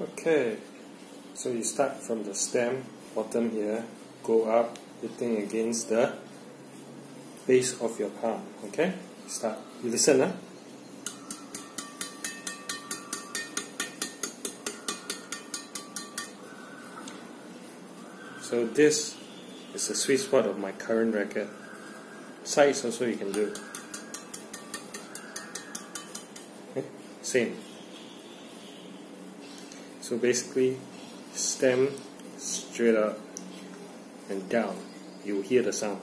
Okay, so you start from the stem, bottom here, go up, hitting against the base of your palm. Okay, start. You listen, huh? So this is the sweet spot of my current racket. Size also you can do. Okay? Same. So basically, stem straight up and down. You will hear the sound.